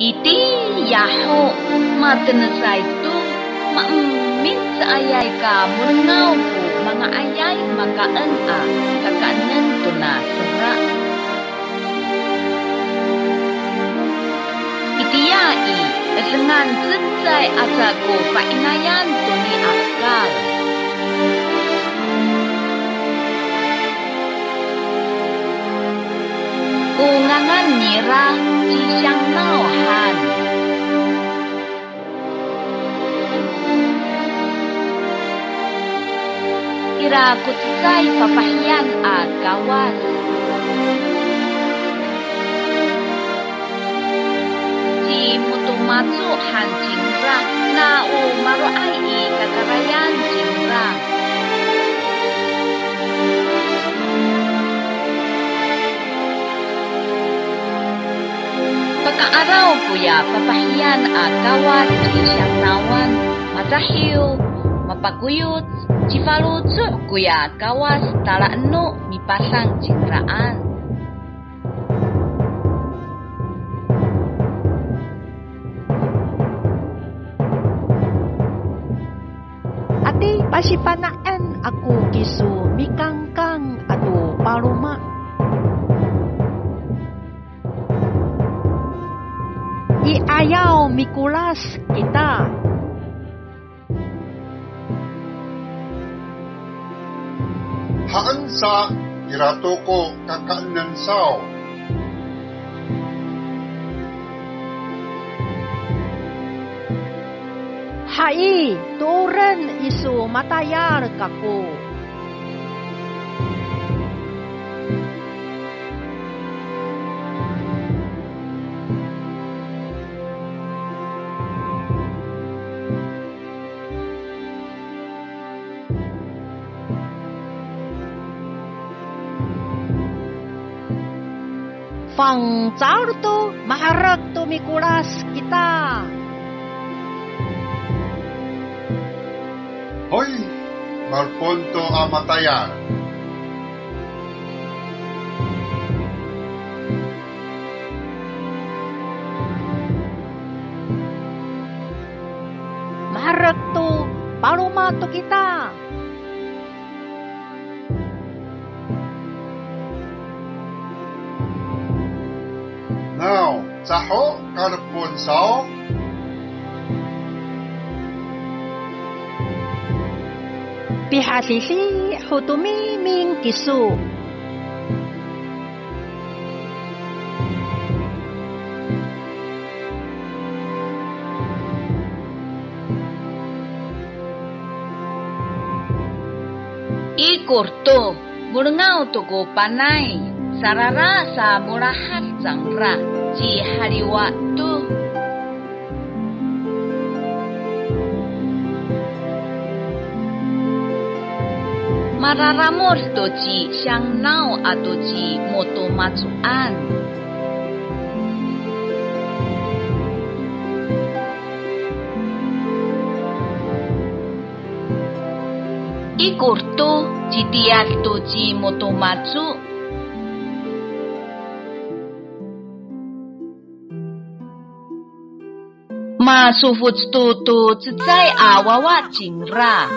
Iti yaho matenasay tu maamin sa ayay ka murngaw ko mga ayay makaan a kakanan to na sara. Itiyai asa ko painayan to ni akal. Ungangan nira siyang nauhan. Ira kutsay papahiyan a Pagkaaraw kuya papahiyan a gawas di siyang nawan matahiyo mapaguyot Civalutsu kuya gawas tala mipasang cingraan. Ati pasipanaan aku kisu mikangkang ayaw mikulas kita. Haan sa irato ko kakaanan sao. Hai, turen isu matayar kaku. Fang tu maharap tu mikulas kita. Hoy, marponto amatayan. Maharap tu paluma tu kita. Saho karpon sao. Pihalili hutumi ming kisu. Ikurto murngaw to ko panay sarara sa murahat zangra ji hariwa tu. Mararamor to ji siyang nao ato ji moto matsuan. Ikurto ji tial to ji moto matsu. 妈舒服嘟嘟自在啊，娃娃紧啦。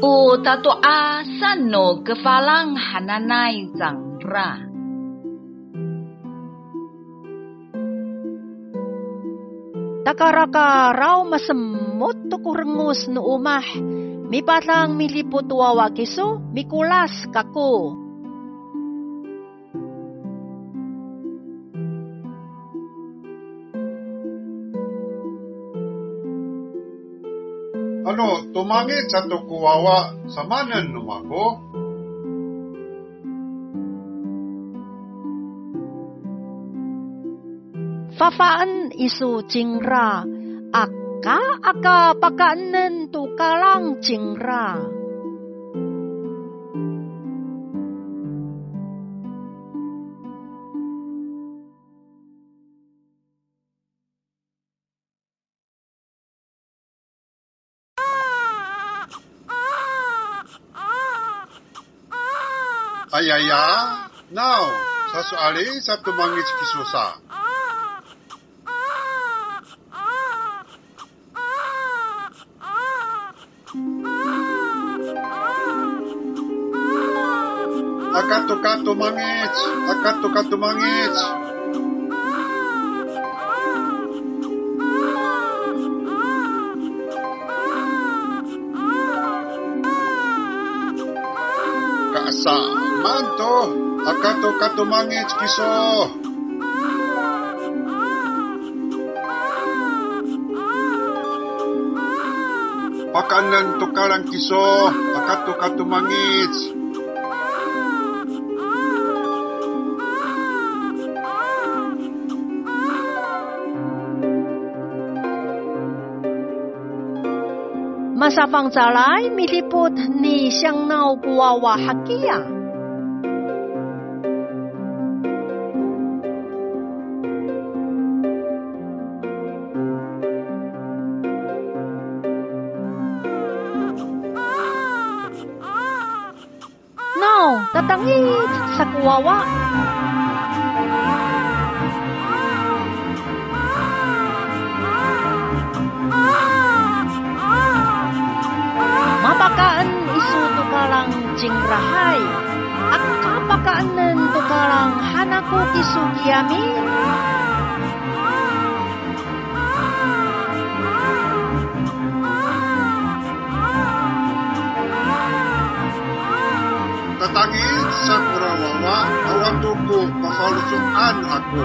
哦，大多阿三诺格法朗哈那奈长啦。Takaraka raw masemmut tuku rengus nu umah mipatang miliput wawa kisu mikulas kaku Ano, tumangit sa tukuwawa sa manan numako? Fafaan isu cingra. Aka aka pakaanan tu kalang cingra. Ayaya, now, Sasuali sa tumangits kisusa. Akato-kato mangits, akato-kato mangits. Kaasaman to, akato-kato mangits kiso. Pakanan to karang kiso, akato-kato mangits. Masapang calay, milipot ni siyang nao kuwawa hakiya. Now, tatangit sa kuwawa. Mapakaan isu tukarang jingrahay. Ak kapakaanan tukarang hanako isu kiamin. Makalusuan ako.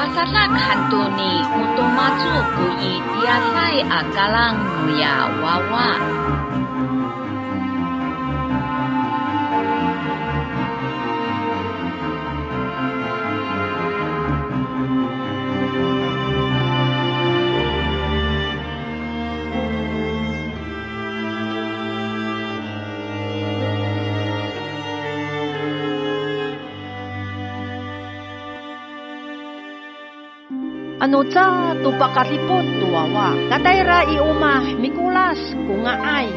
Pasasak hantu ni mutumatsu ku i tiasay akalang nguya wawa. Ano ca tupakaripot tuwawa. Katayra iumah mikulas kungaay.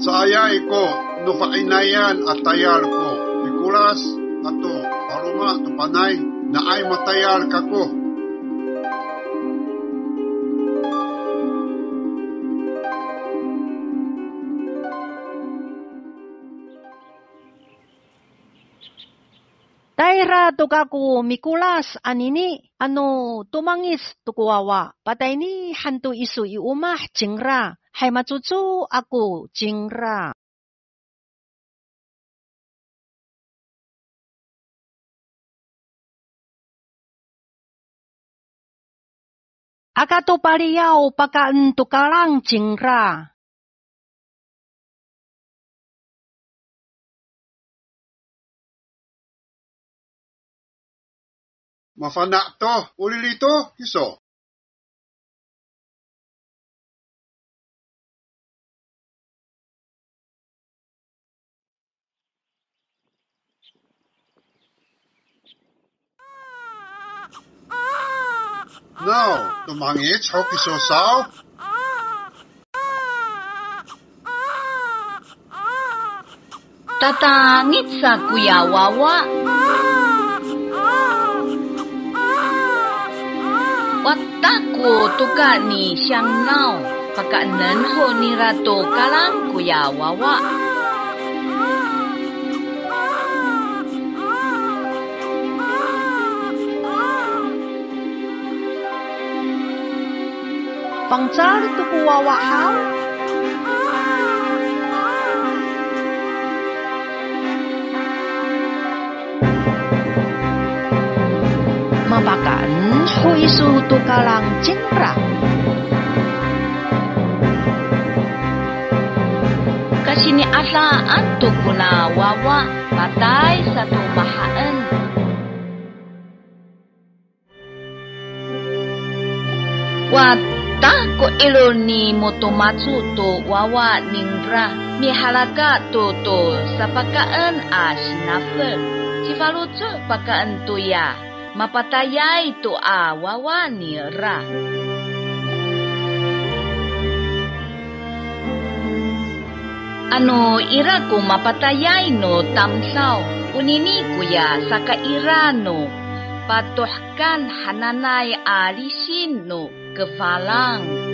Sa ayay ko, nufainayan at tayar ko. Ikulas ato, paruma to panay, na ay matayar ka ko. Tayra tukaku mikulas anini. Ano tumangis tukuwawa. Patay ni hantu isu iumah jingra. Hay macucu aku jingra. Akato pariyaw pakaan tukarang jingra. mafanak to ulil ito iso. No, tumangi, chok iso saw. Tatangit sa kuya wawa. Wataku tuka ni siyang nao. Pakaanan ho ni rato kalang kuya wawa. Pangcar tukuwawa haw. Mapakaan ho isu tukarang jingra. Kasini asaan tu kuna wawa. Patay sa tumahaan. Wataku ko ilo ni motomatsu to wawa ningra mi halaga to to sa pakaan a sinafel. Si falutsu pakaan to ya mapatayay to a wawa ni ra. Ano ira ko mapatayay no tamsaw. Unini kuya sa kaira no. Patuhkan hananay alisin no kefalang.